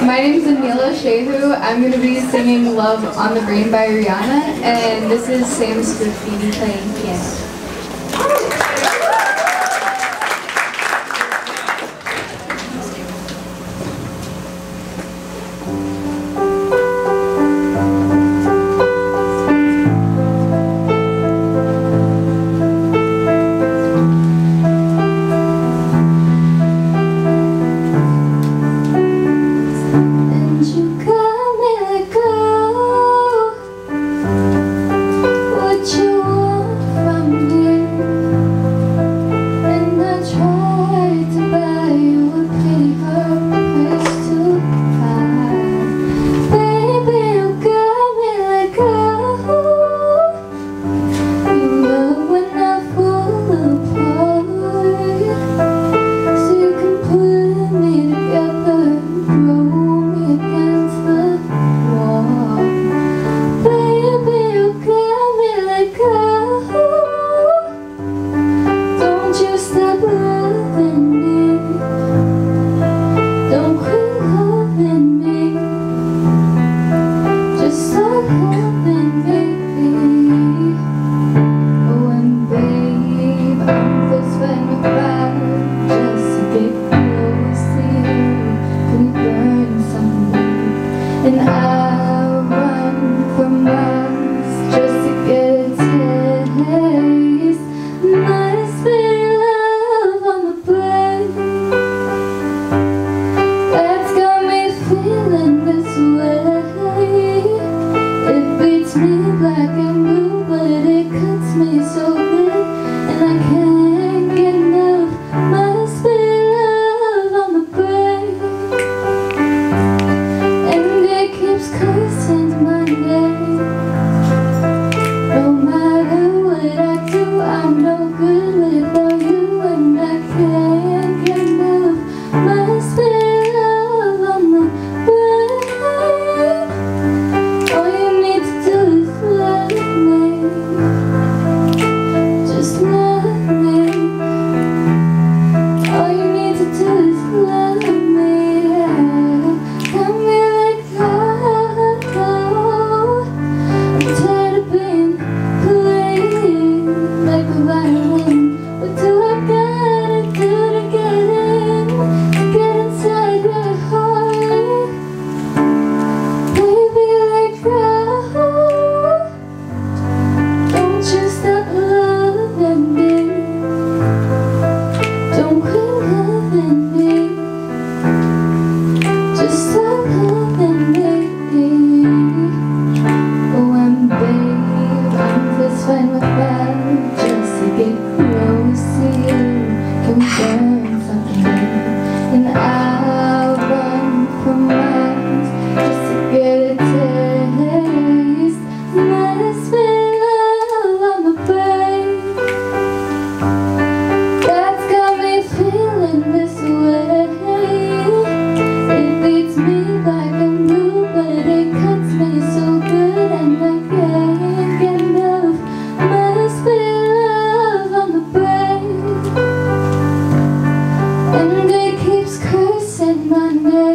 My name is Anila Shehu. I'm going to be singing Love on the Brain by Rihanna, and this is Sam Scafidi playing piano. just So. Monday.